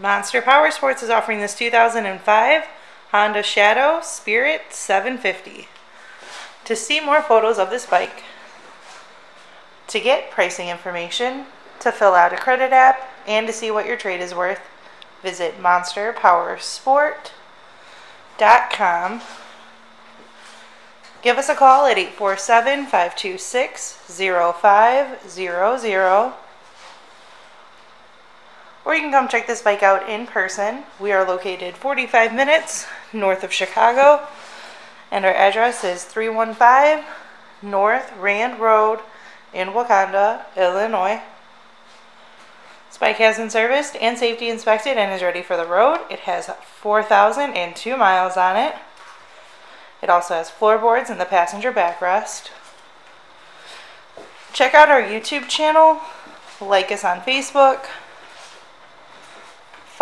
Monster Power Sports is offering this 2005 Honda Shadow Spirit 750. To see more photos of this bike, to get pricing information, to fill out a credit app, and to see what your trade is worth, visit monsterpowersport.com. Give us a call at 847 526 0500 or you can come check this bike out in person. We are located 45 minutes north of Chicago, and our address is 315 North Rand Road in Wauconda, Illinois. This bike has been serviced and safety inspected and is ready for the road. It has 4,002 miles on it. It also has floorboards in the passenger backrest. Check out our YouTube channel, like us on Facebook,